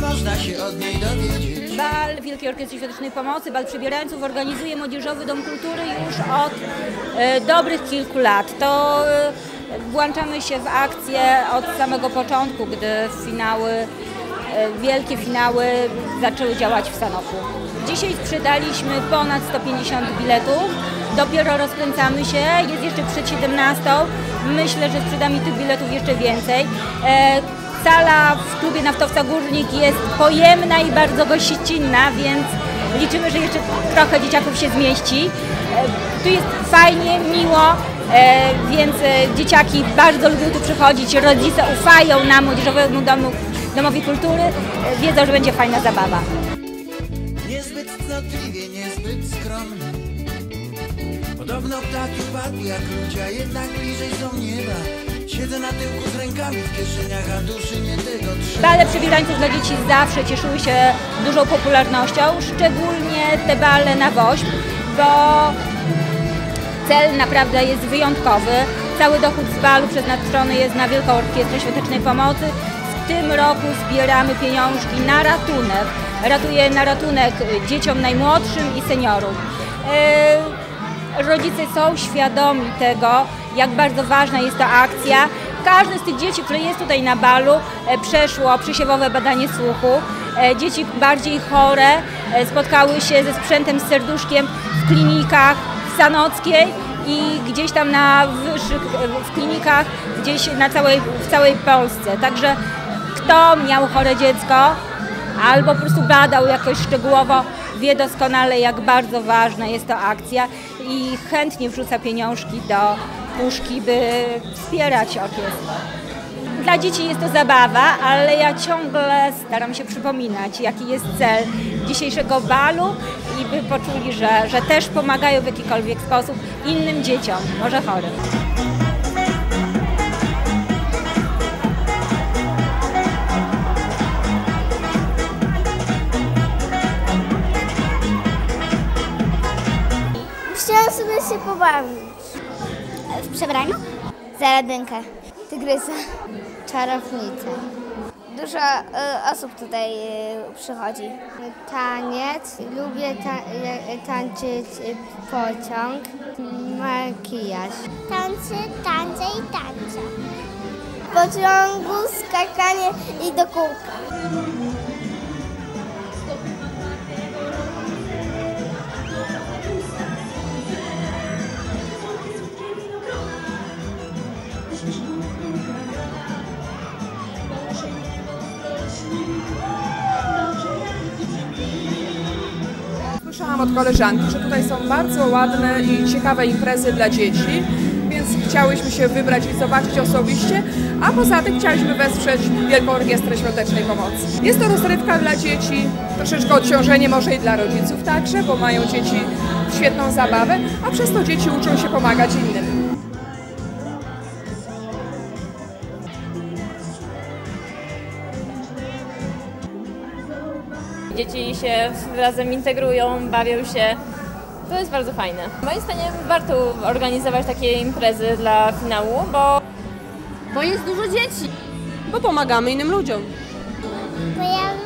można się od niej dowiedzieć. Bal Wielkiej Orkiestry Świątecznej Pomocy, Bal Przebierańców organizuje Młodzieżowy Dom Kultury już od e, dobrych kilku lat. To e, włączamy się w akcję od samego początku, gdy finały, e, wielkie finały zaczęły działać w Sanoku. Dzisiaj sprzedaliśmy ponad 150 biletów. Dopiero rozkręcamy się, jest jeszcze przed 17. Myślę, że sprzedamy tych biletów jeszcze więcej. E, Sala w klubie Naftowca Górnik jest pojemna i bardzo gościnna, więc liczymy, że jeszcze trochę dzieciaków się zmieści. E, Tu jest fajnie, miło, e, więc dzieciaki bardzo lubią tu przychodzić. Rodzice ufają na Młodzieżowemu Domu, Domowi Kultury, wiedzą, że będzie fajna zabawa. Niezbyt cnotliwie, niezbyt skromny. Podobno ptaki padł jak ludzie, a jednak bliżej są nieba. Siedzę na tyłku z rękami w kieszeniach, a duszy nie tego trzeba. Bale przebierańców dla dzieci zawsze cieszyły się dużą popularnością, szczególnie te bale na woźb, bo cel naprawdę jest wyjątkowy. Cały dochód z balu przeznaczony jest na Wielką Orkiestrę Świątecznej Pomocy. W tym roku zbieramy pieniążki na ratunek. Ratuje na ratunek dzieciom najmłodszym i seniorom. Rodzice są świadomi tego, jak bardzo ważna jest ta akcja. Każde z tych dzieci, które jest tutaj na balu, e, przeszło przysiewowe badanie słuchu. E, Dzieci bardziej chore e, spotkały się ze sprzętem z serduszkiem w klinikach w Sanockiej i gdzieś tam na wyższych w klinikach gdzieś na całej, w całej Polsce. Także kto miał chore dziecko albo po prostu badał jakoś szczegółowo, wie doskonale jak bardzo ważna jest to akcja i chętnie wrzuca pieniążki do puszki, by wspierać orkiestrę. Dla dzieci jest to zabawa, ale ja ciągle staram się przypominać, jaki jest cel dzisiejszego balu i by poczuli, że, że też pomagają w jakikolwiek sposób innym dzieciom, może chorym. Się pobawić. W przebraniu? Zaradynkę. Tygrysa. Czarownicę. Dużo y, osób tutaj y, przychodzi. Taniec. Lubię ta, y, tańczyć y, pociąg. Makijaż. Tańce, tańce i tańce. W pociągu skakanie i do kółka. Słyszałam od koleżanki, że tutaj są bardzo ładne i ciekawe imprezy dla dzieci, więc chciałyśmy się wybrać i zobaczyć osobiście, a poza tym chcieliśmy wesprzeć Wielką Orkiestrę Świątecznej Pomocy. Jest to rozrywka dla dzieci, troszeczkę odciążenie może i dla rodziców także, bo mają dzieci świetną zabawę, a przez to dzieci uczą się pomagać innym. Dzieci się razem integrują, bawią się. To jest bardzo fajne. Moim zdaniem warto organizować takie imprezy dla finału, bo Bo jest dużo dzieci. Bo pomagamy innym ludziom. Bo ja